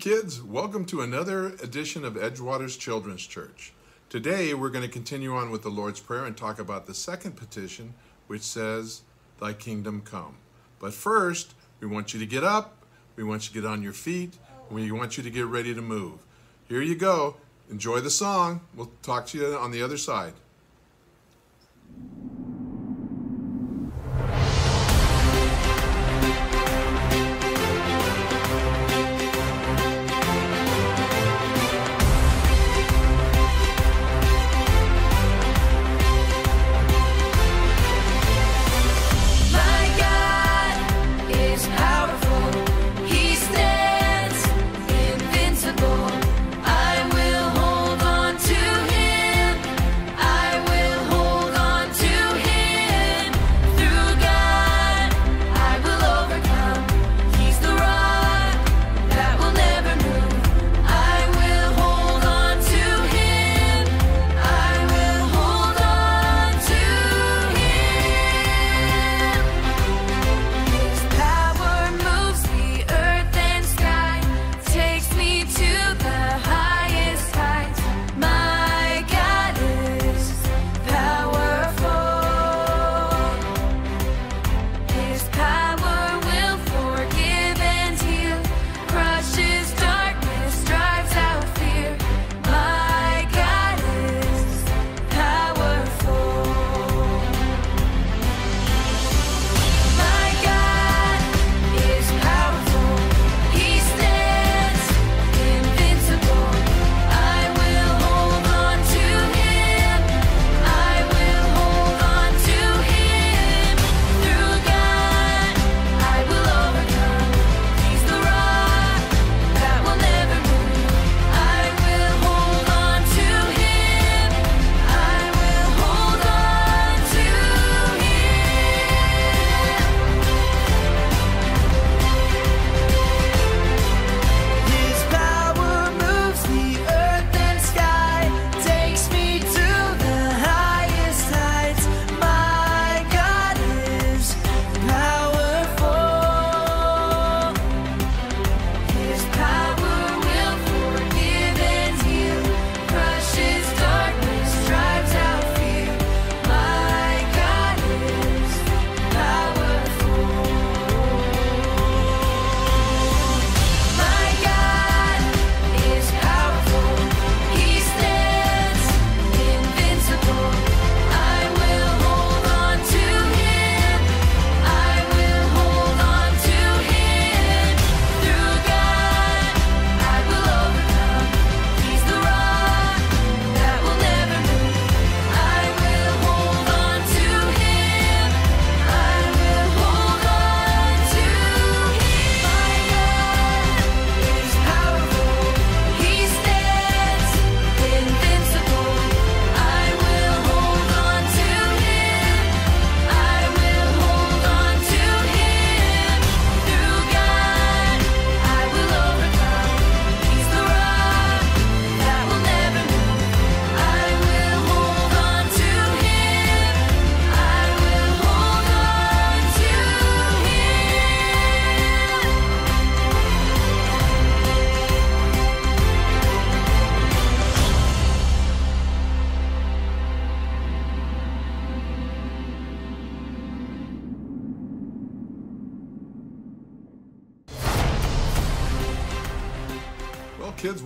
Kids. Welcome to another edition of Edgewater's Children's Church. Today, we're going to continue on with the Lord's Prayer and talk about the second petition, which says, Thy kingdom come. But first, we want you to get up, we want you to get on your feet, we want you to get ready to move. Here you go. Enjoy the song. We'll talk to you on the other side.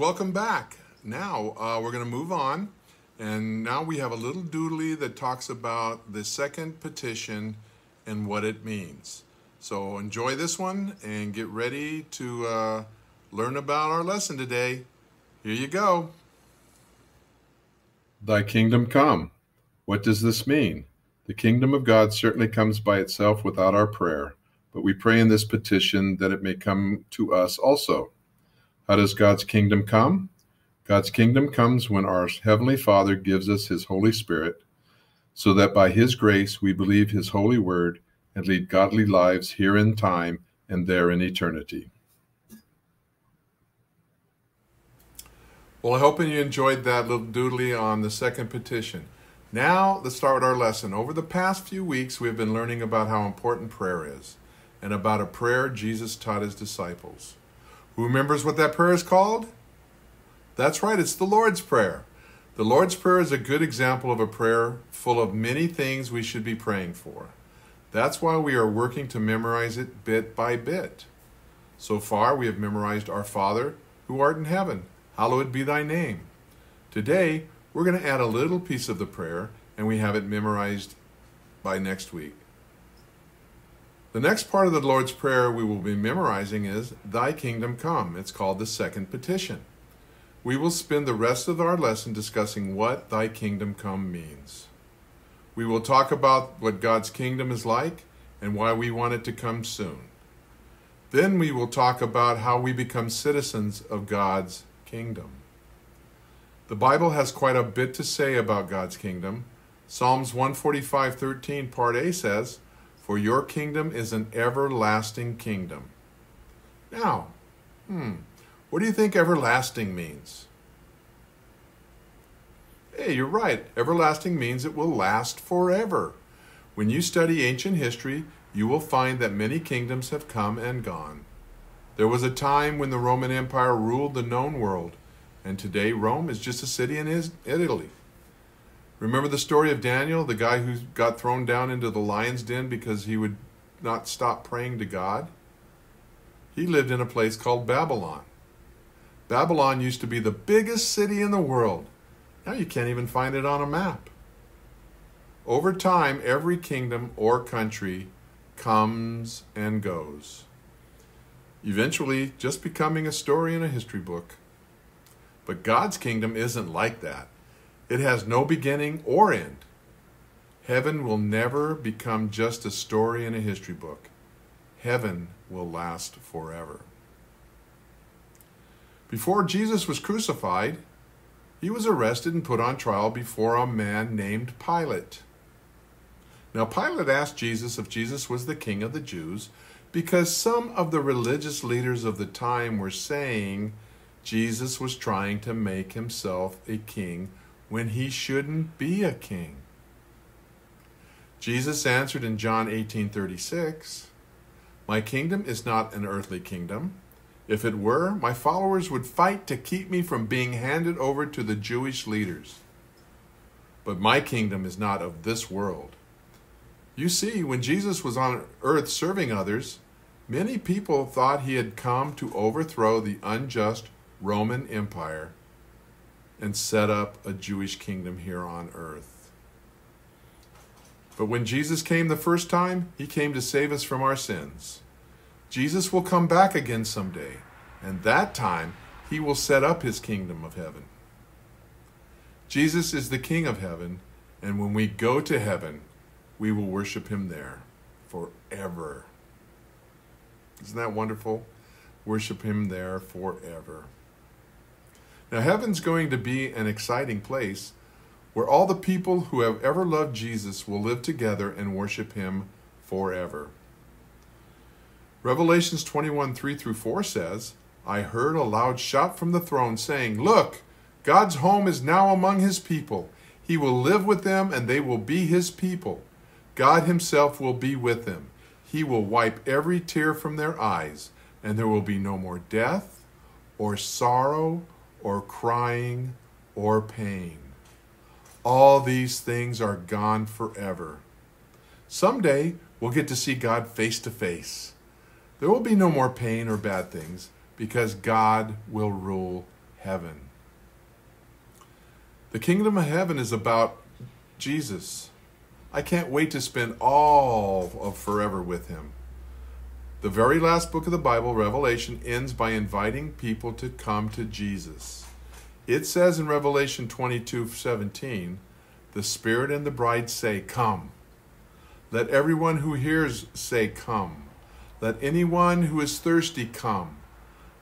Welcome back. Now uh, we're going to move on, and now we have a little doodly that talks about the second petition and what it means. So enjoy this one and get ready to uh, learn about our lesson today. Here you go. Thy kingdom come. What does this mean? The kingdom of God certainly comes by itself without our prayer, but we pray in this petition that it may come to us also. How does God's kingdom come? God's kingdom comes when our Heavenly Father gives us His Holy Spirit, so that by His grace we believe His holy word and lead godly lives here in time and there in eternity. Well, I hope you enjoyed that little doodly on the second petition. Now, let's start with our lesson. Over the past few weeks, we have been learning about how important prayer is and about a prayer Jesus taught his disciples. Who remembers what that prayer is called? That's right, it's the Lord's Prayer. The Lord's Prayer is a good example of a prayer full of many things we should be praying for. That's why we are working to memorize it bit by bit. So far, we have memorized Our Father, who art in heaven, hallowed be thy name. Today, we're going to add a little piece of the prayer, and we have it memorized by next week. The next part of the Lord's Prayer we will be memorizing is Thy Kingdom Come. It's called the second petition. We will spend the rest of our lesson discussing what Thy Kingdom Come means. We will talk about what God's kingdom is like and why we want it to come soon. Then we will talk about how we become citizens of God's kingdom. The Bible has quite a bit to say about God's kingdom. Psalms 145:13 part A says, for your kingdom is an everlasting kingdom. Now, hmm, what do you think everlasting means? Hey, you're right. Everlasting means it will last forever. When you study ancient history, you will find that many kingdoms have come and gone. There was a time when the Roman Empire ruled the known world, and today Rome is just a city in Italy. Remember the story of Daniel, the guy who got thrown down into the lion's den because he would not stop praying to God? He lived in a place called Babylon. Babylon used to be the biggest city in the world. Now you can't even find it on a map. Over time, every kingdom or country comes and goes, eventually just becoming a story in a history book. But God's kingdom isn't like that. It has no beginning or end. Heaven will never become just a story in a history book. Heaven will last forever. Before Jesus was crucified, he was arrested and put on trial before a man named Pilate. Now, Pilate asked Jesus if Jesus was the king of the Jews because some of the religious leaders of the time were saying Jesus was trying to make himself a king when he shouldn't be a king? Jesus answered in John 18:36, "My kingdom is not an earthly kingdom. If it were, my followers would fight to keep me from being handed over to the Jewish leaders. But my kingdom is not of this world." You see, when Jesus was on earth serving others, many people thought he had come to overthrow the unjust Roman Empire and set up a Jewish kingdom here on earth. But when Jesus came the first time, he came to save us from our sins. Jesus will come back again someday, and that time he will set up his kingdom of heaven. Jesus is the King of heaven, and when we go to heaven, we will worship him there forever. Isn't that wonderful? Worship him there forever. Now, heaven's going to be an exciting place where all the people who have ever loved Jesus will live together and worship him forever. Revelations 21 3 through 4 says, I heard a loud shout from the throne saying, Look, God's home is now among his people. He will live with them and they will be his people. God himself will be with them. He will wipe every tear from their eyes, and there will be no more death, or sorrow, or crying, or pain. All these things are gone forever. Someday we'll get to see God face to face. There will be no more pain or bad things because God will rule heaven. The kingdom of heaven is about Jesus. I can't wait to spend all of forever with him. The very last book of the Bible, Revelation, ends by inviting people to come to Jesus. It says in Revelation 22 17, the Spirit and the bride say, Come. Let everyone who hears say, Come. Let anyone who is thirsty come.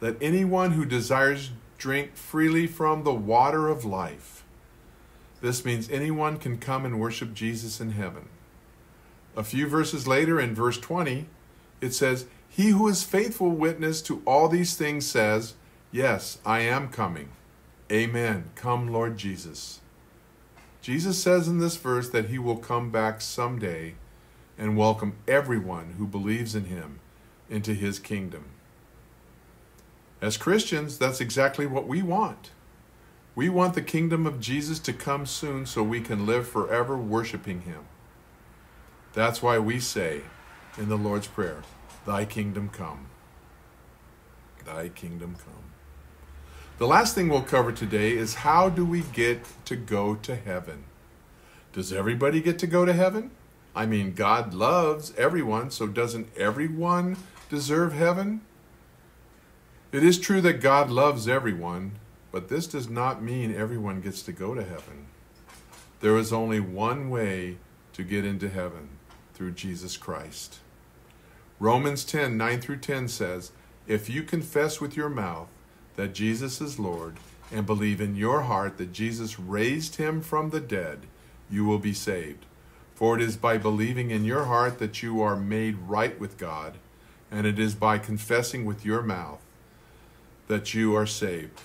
Let anyone who desires drink freely from the water of life. This means anyone can come and worship Jesus in heaven. A few verses later, in verse 20, it says, He who is faithful witness to all these things says, Yes, I am coming. Amen. Come, Lord Jesus. Jesus says in this verse that he will come back someday and welcome everyone who believes in him into his kingdom. As Christians, that's exactly what we want. We want the kingdom of Jesus to come soon so we can live forever worshiping him. That's why we say in the Lord's Prayer, Thy kingdom come. Thy kingdom come. The last thing we'll cover today is how do we get to go to heaven? Does everybody get to go to heaven? I mean, God loves everyone, so doesn't everyone deserve heaven? It is true that God loves everyone, but this does not mean everyone gets to go to heaven. There is only one way to get into heaven through Jesus Christ. Romans 10 9 through 10 says, If you confess with your mouth that Jesus is Lord and believe in your heart that Jesus raised him from the dead, you will be saved. For it is by believing in your heart that you are made right with God, and it is by confessing with your mouth that you are saved.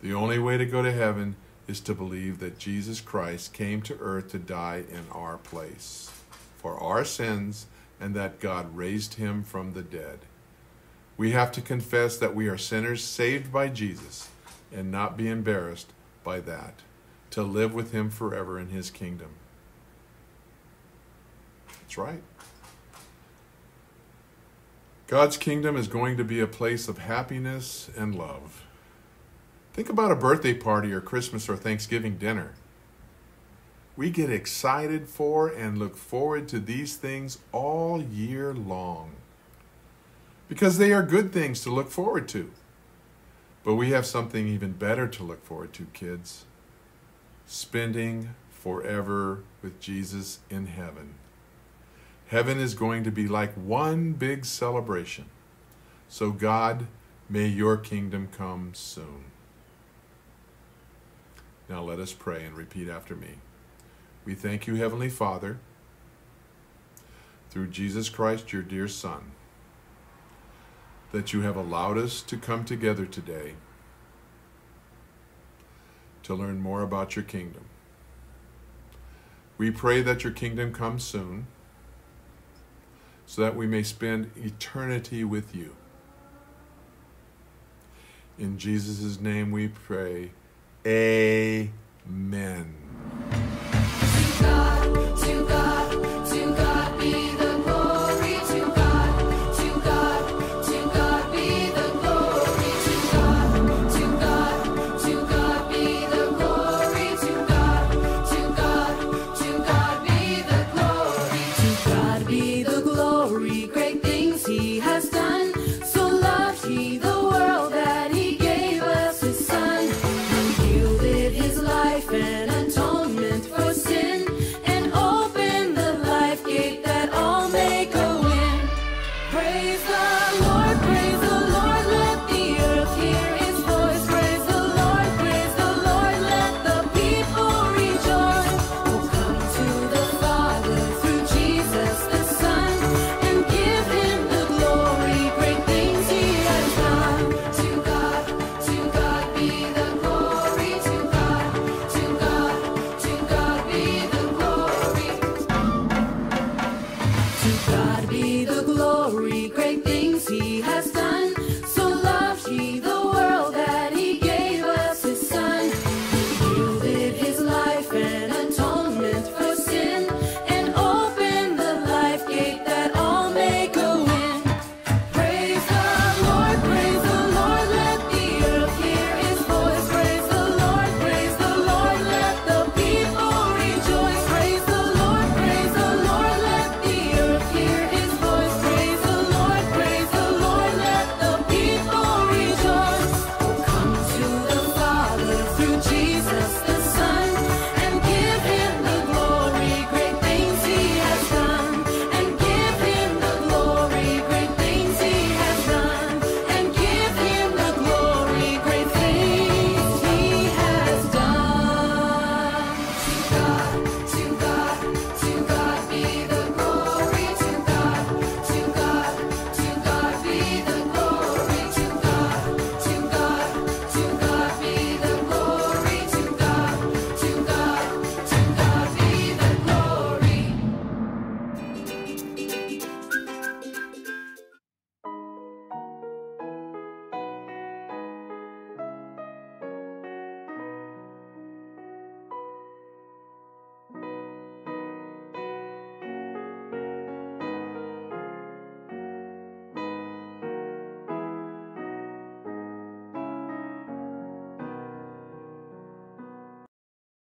The only way to go to heaven is to believe that Jesus Christ came to earth to die in our place for our sins and that God raised him from the dead. We have to confess that we are sinners saved by Jesus and not be embarrassed by that, to live with him forever in his kingdom. That's right. God's kingdom is going to be a place of happiness and love. Think about a birthday party or Christmas or Thanksgiving dinner. We get excited for and look forward to these things all year long because they are good things to look forward to. But we have something even better to look forward to, kids spending forever with Jesus in heaven. Heaven is going to be like one big celebration. So, God, may your kingdom come soon. Now, let us pray and repeat after me. We thank you, Heavenly Father, through Jesus Christ, your dear Son, that you have allowed us to come together today to learn more about your kingdom. We pray that your kingdom comes soon so that we may spend eternity with you. In Jesus' name we pray. Amen.